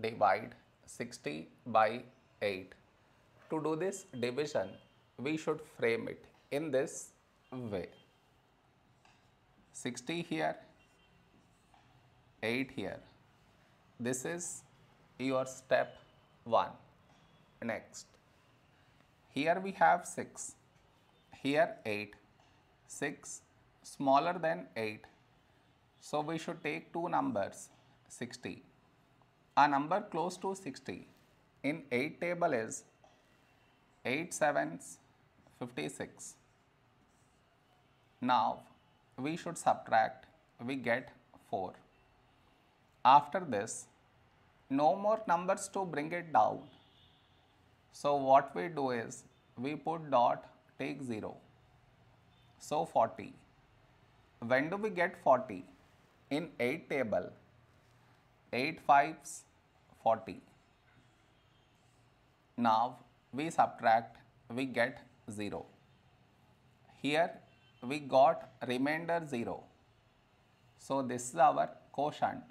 divide 60 by 8. To do this division, we should frame it in this way. 60 here, 8 here. This is your step 1. Next, here we have 6, here 8, 6 smaller than 8. So we should take two numbers 60. A number close to 60 in 8 table is 8 sevens 56. Now we should subtract, we get 4. After this, no more numbers to bring it down. So what we do is, we put dot, take 0. So 40. When do we get 40? In 8 table, 8 fives 40. Now we subtract, we get 0. Here we got remainder 0. So this is our quotient